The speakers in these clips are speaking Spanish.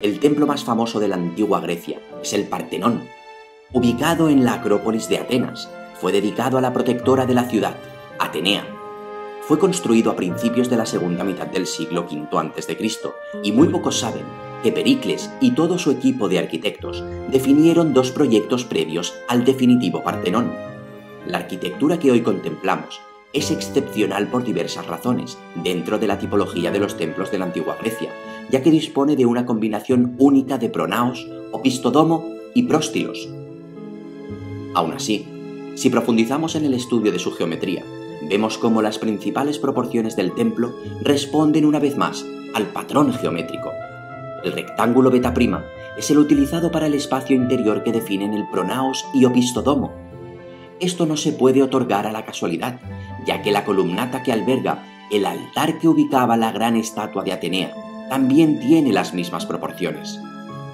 El templo más famoso de la antigua Grecia es el Partenón. Ubicado en la Acrópolis de Atenas, fue dedicado a la protectora de la ciudad, Atenea. Fue construido a principios de la segunda mitad del siglo V a.C. y muy pocos saben que Pericles y todo su equipo de arquitectos definieron dos proyectos previos al definitivo Partenón. La arquitectura que hoy contemplamos es excepcional por diversas razones dentro de la tipología de los templos de la antigua Grecia, ya que dispone de una combinación única de pronaos, opistodomo y próstilos. Aún así, si profundizamos en el estudio de su geometría, vemos cómo las principales proporciones del templo responden una vez más al patrón geométrico. El rectángulo beta prima es el utilizado para el espacio interior que definen el pronaos y opistodomo. Esto no se puede otorgar a la casualidad, ya que la columnata que alberga el altar que ubicaba la gran estatua de Atenea también tiene las mismas proporciones.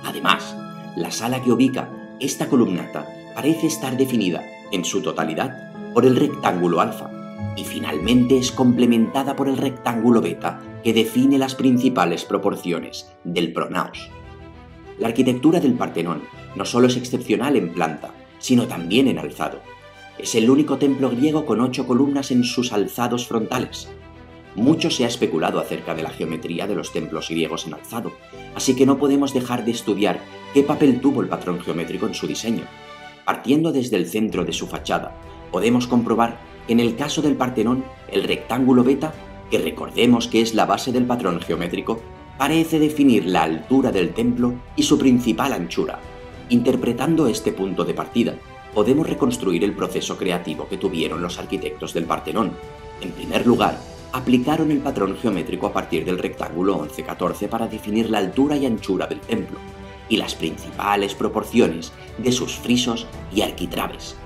Además, la sala que ubica esta columnata parece estar definida, en su totalidad, por el rectángulo alfa, y finalmente es complementada por el rectángulo beta que define las principales proporciones del pronaos. La arquitectura del Partenón no solo es excepcional en planta, sino también en alzado. Es el único templo griego con ocho columnas en sus alzados frontales, mucho se ha especulado acerca de la geometría de los templos griegos en alzado, así que no podemos dejar de estudiar qué papel tuvo el patrón geométrico en su diseño. Partiendo desde el centro de su fachada, podemos comprobar que en el caso del Partenón, el rectángulo beta, que recordemos que es la base del patrón geométrico, parece definir la altura del templo y su principal anchura. Interpretando este punto de partida, podemos reconstruir el proceso creativo que tuvieron los arquitectos del Partenón. En primer lugar, aplicaron el patrón geométrico a partir del rectángulo 11-14 para definir la altura y anchura del templo y las principales proporciones de sus frisos y arquitraves.